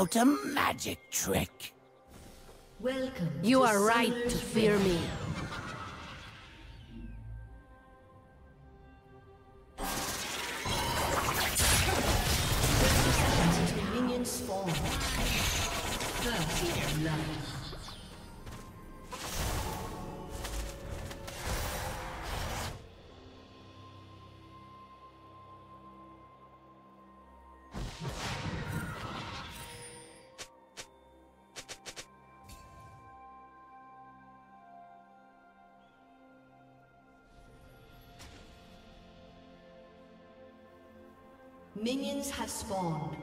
out a magic trick. Welcome. You are right to fear Rift. me. Have spawned.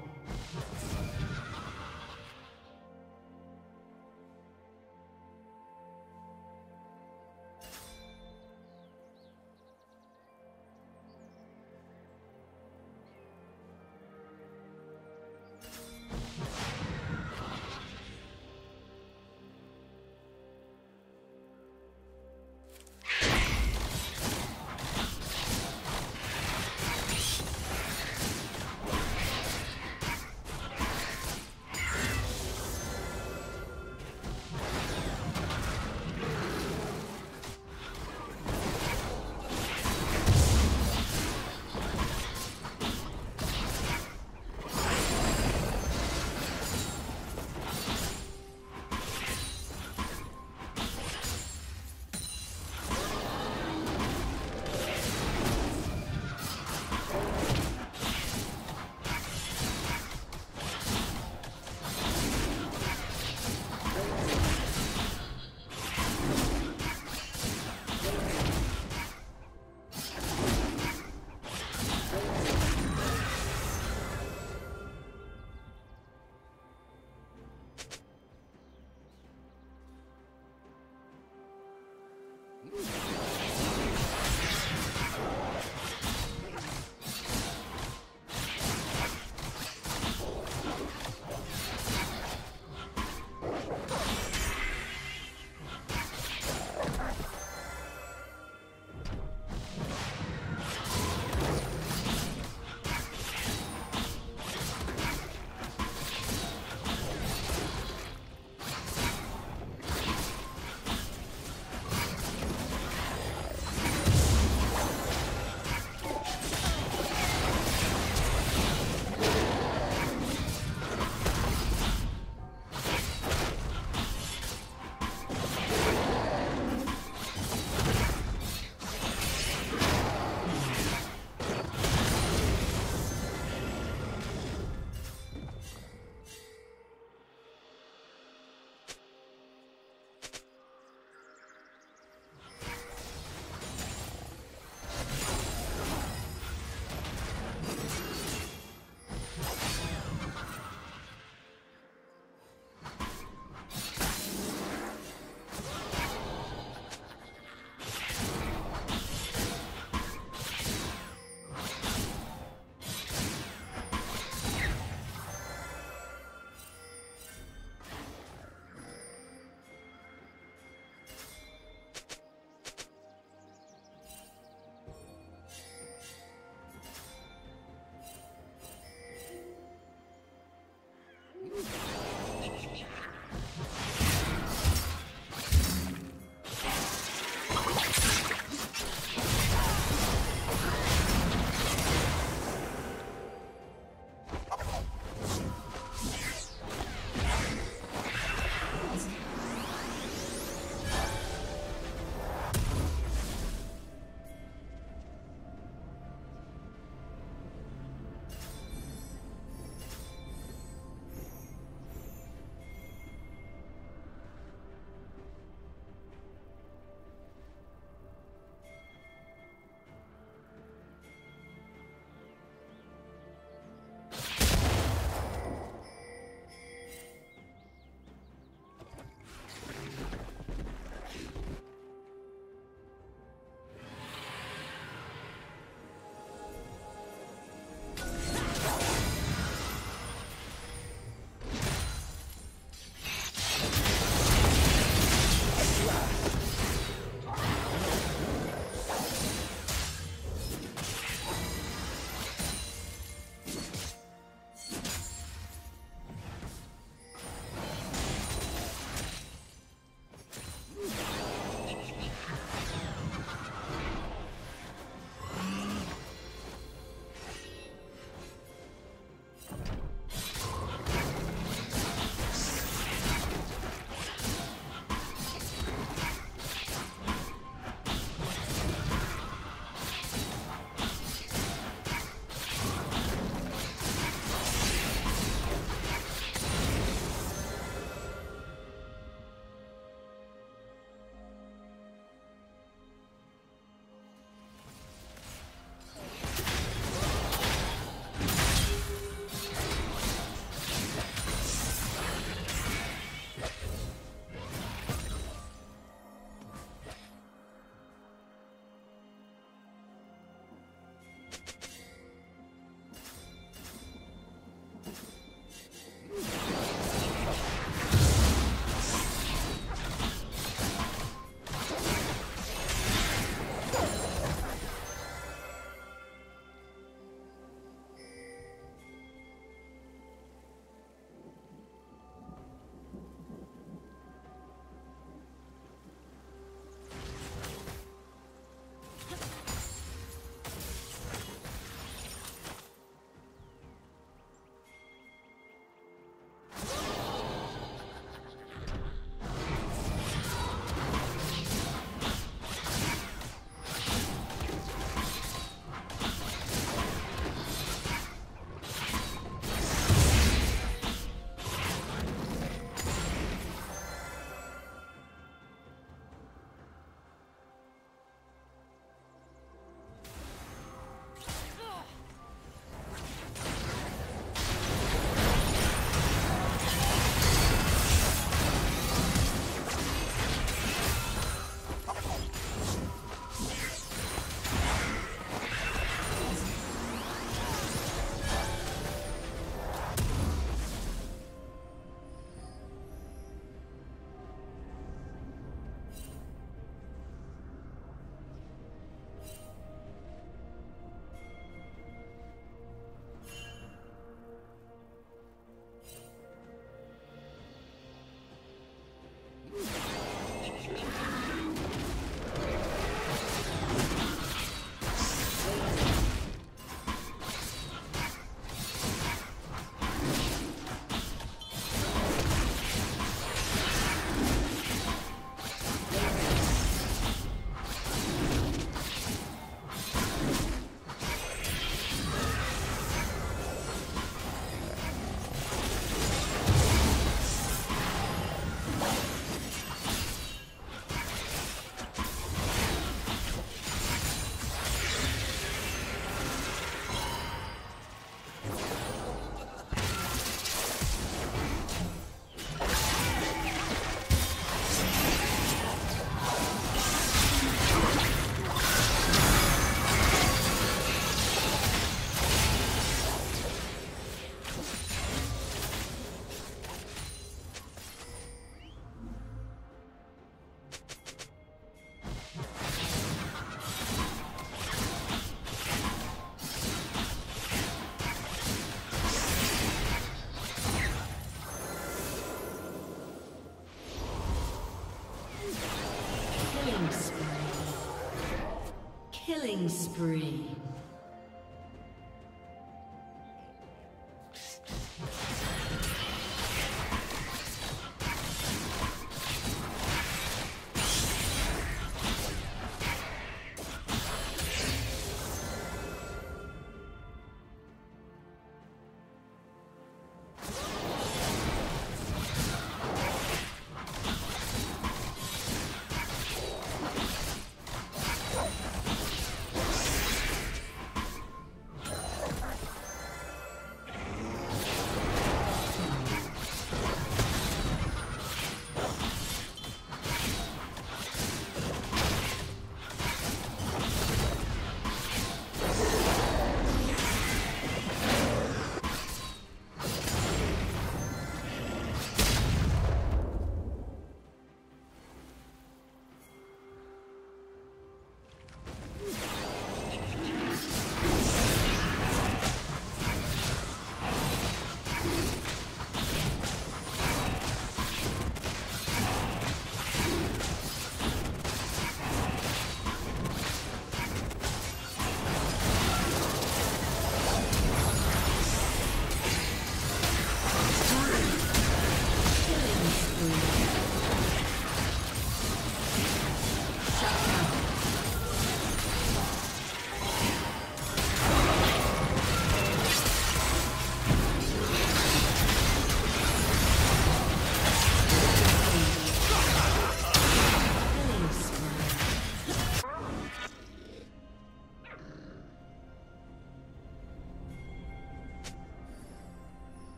Spree.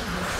Team.